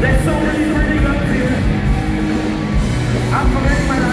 There's so many really up here. I'm from anybody.